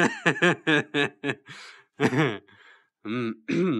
mm-hmm.